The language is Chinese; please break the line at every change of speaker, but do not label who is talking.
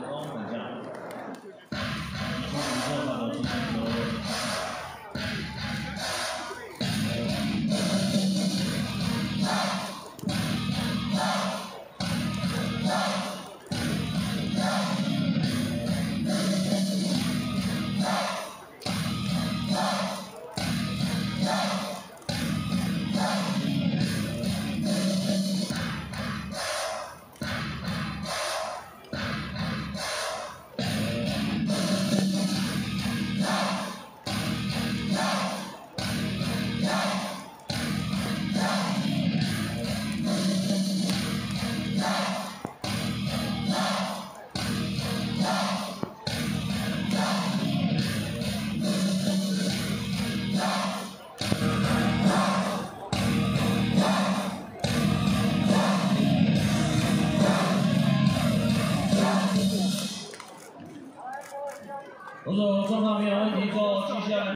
moment. 我说状况没有问题，之后接下。